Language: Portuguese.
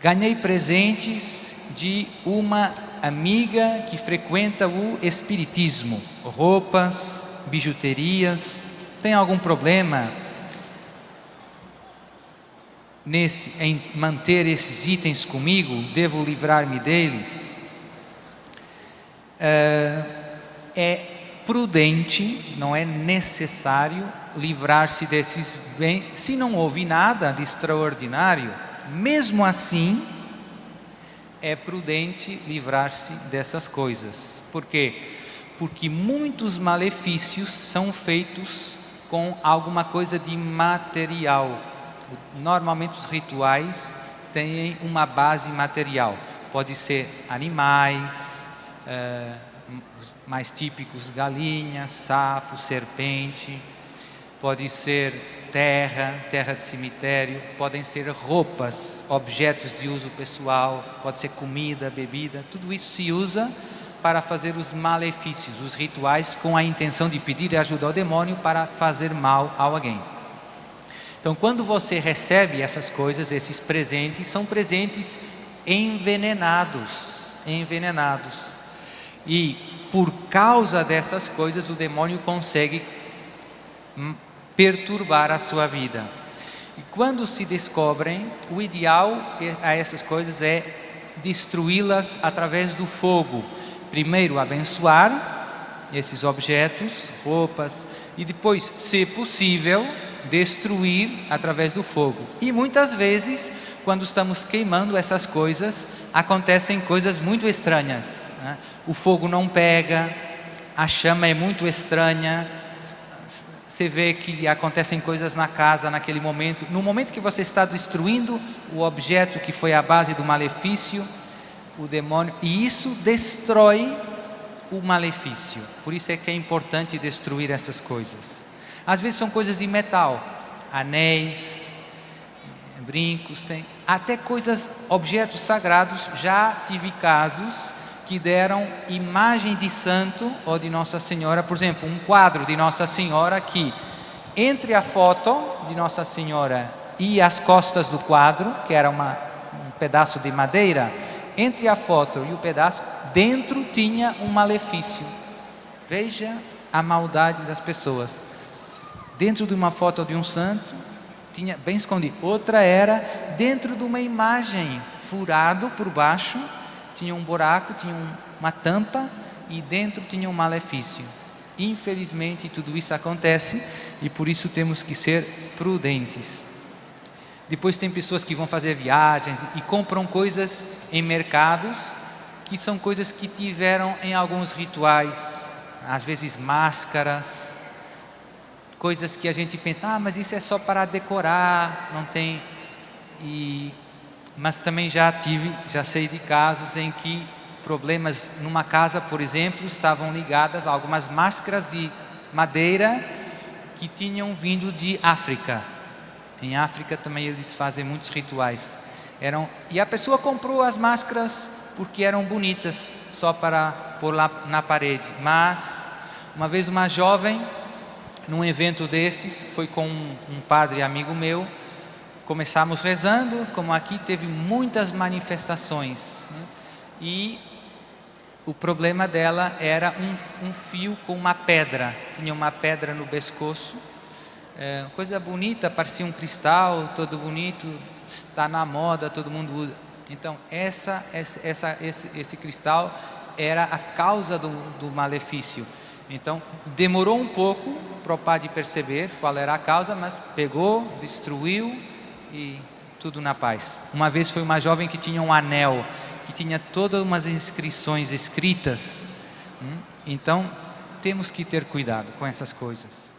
ganhei presentes de uma amiga que frequenta o espiritismo, roupas, bijuterias. Tem algum problema nesse, em manter esses itens comigo? Devo livrar-me deles? É, é prudente, não é necessário livrar-se desses bens. Se não houve nada de extraordinário, mesmo assim, é prudente livrar-se dessas coisas. Por quê? Porque muitos malefícios são feitos com alguma coisa de material. Normalmente os rituais têm uma base material. Pode ser animais, eh, mais típicos galinha, sapo, serpente, pode ser terra, terra de cemitério, podem ser roupas, objetos de uso pessoal, pode ser comida, bebida, tudo isso se usa para fazer os malefícios, os rituais com a intenção de pedir ajuda ao demônio para fazer mal a alguém. Então, quando você recebe essas coisas, esses presentes, são presentes envenenados, envenenados. E por causa dessas coisas, o demônio consegue perturbar a sua vida. E quando se descobrem, o ideal a essas coisas é destruí-las através do fogo. Primeiro, abençoar esses objetos, roupas, e depois, se possível, destruir através do fogo. E muitas vezes, quando estamos queimando essas coisas, acontecem coisas muito estranhas. Né? O fogo não pega, a chama é muito estranha. Você vê que acontecem coisas na casa naquele momento. No momento que você está destruindo o objeto que foi a base do malefício, o demônio, e isso destrói o malefício. Por isso é que é importante destruir essas coisas. Às vezes são coisas de metal, anéis, brincos, tem até coisas, objetos sagrados. Já tive casos que deram imagem de santo ou de Nossa Senhora, por exemplo, um quadro de Nossa Senhora que entre a foto de Nossa Senhora e as costas do quadro, que era uma, um pedaço de madeira, entre a foto e o pedaço, dentro tinha um malefício. Veja a maldade das pessoas. Dentro de uma foto de um santo, tinha bem escondido. Outra era dentro de uma imagem, furado por baixo, tinha um buraco, tinha uma tampa e dentro tinha um malefício. Infelizmente, tudo isso acontece e por isso temos que ser prudentes. Depois tem pessoas que vão fazer viagens e compram coisas em mercados que são coisas que tiveram em alguns rituais, às vezes máscaras, coisas que a gente pensa, ah, mas isso é só para decorar, não tem. E mas também já tive, já sei de casos em que problemas numa casa, por exemplo, estavam ligadas a algumas máscaras de madeira que tinham vindo de África. Em África também eles fazem muitos rituais. Eram e a pessoa comprou as máscaras porque eram bonitas, só para pôr lá na parede. Mas uma vez uma jovem num evento desses foi com um, um padre amigo meu começamos rezando, como aqui teve muitas manifestações. Né? E o problema dela era um, um, fio com uma pedra, tinha uma pedra no pescoço, é, coisa bonita, parecia um cristal, todo bonito, está na moda, todo mundo usa. Então, essa, essa, esse, esse cristal era a causa do, do malefício. Então, demorou um pouco para o padre perceber qual era a causa, mas pegou, destruiu, e tudo na paz. Uma vez foi uma jovem que tinha um anel, que tinha todas umas inscrições escritas. Hum? Então, temos que ter cuidado com essas coisas.